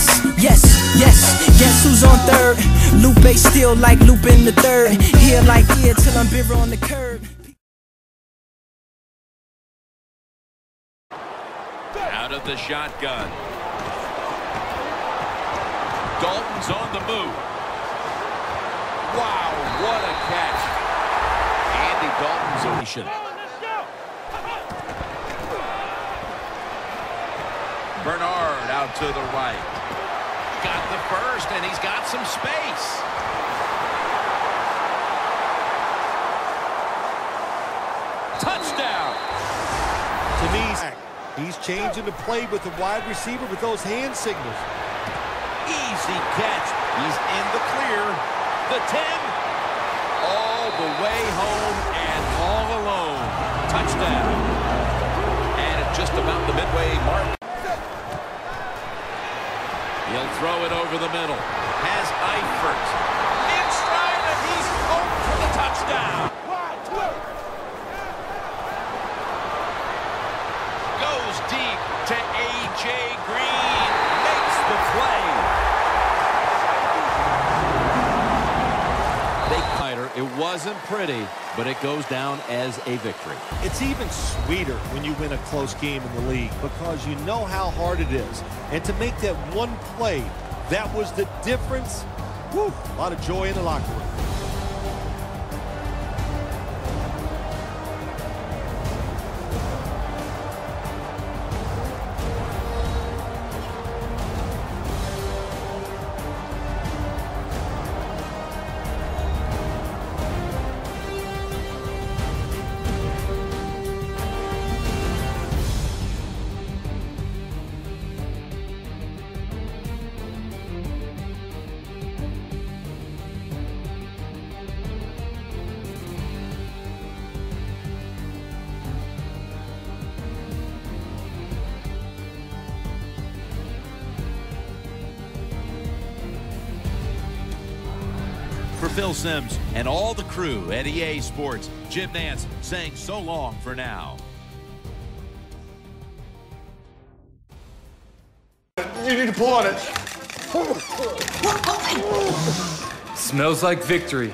Yes, yes, yes. Guess who's on third? Lupe still like Lupin the third. Here like here till I'm bitter on the curb. Out of the shotgun. Dalton's on the move. Wow, what a catch. Andy Dalton's ocean. Bernard out to the right. Got the first, and he's got some space. Touchdown. To me, he's changing the play with the wide receiver with those hand signals. Easy catch. He's in the clear. The 10. All the way home and all alone. Touchdown. And at just about the midway mark. He'll throw it over the middle. Has Eifert. It wasn't pretty, but it goes down as a victory. It's even sweeter when you win a close game in the league because you know how hard it is. And to make that one play, that was the difference. Whew, a lot of joy in the locker room. For Phil Simms and all the crew at EA Sports, Jim Nantz saying so long for now. You need to pull on it. Smells like victory.